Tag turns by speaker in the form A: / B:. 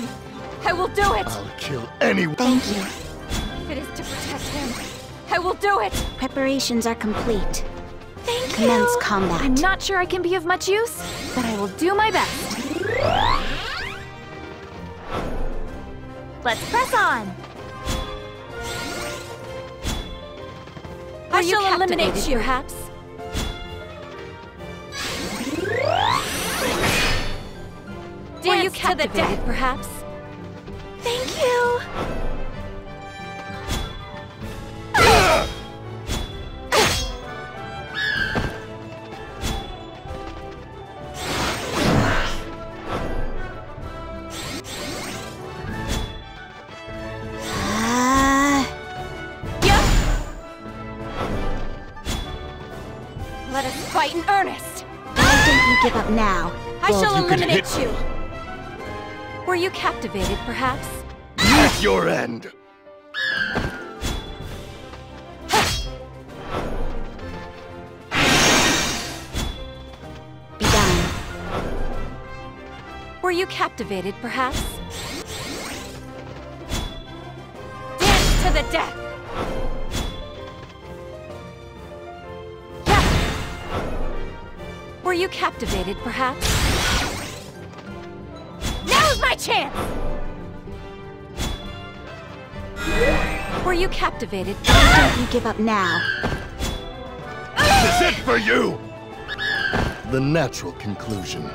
A: him. I will do it!
B: I'll kill anyone.
C: Thank you.
A: If it is to protect him, I will do it!
C: Preparations are complete.
A: Thank
C: Commence
A: you!
C: combat.
A: I'm not sure I can be of much use, but I will do my best. Let's press on! I shall eliminate you, perhaps. Dance you to the death, perhaps. Thank you.
C: Ah,
A: Yep. Let us fight in earnest.
C: why don't you give up now?
A: I
B: Well,
A: shall
B: you
A: eliminate
B: hit-
A: you. Were you captivated, perhaps?
B: Meet your end.
C: Be done.
A: Were you captivated, perhaps? Dance to the death! Yeah. Were you captivated, perhaps? Now's my chance! Were you captivated?
C: Don't you give up now?
B: This is it for you. The natural conclusion.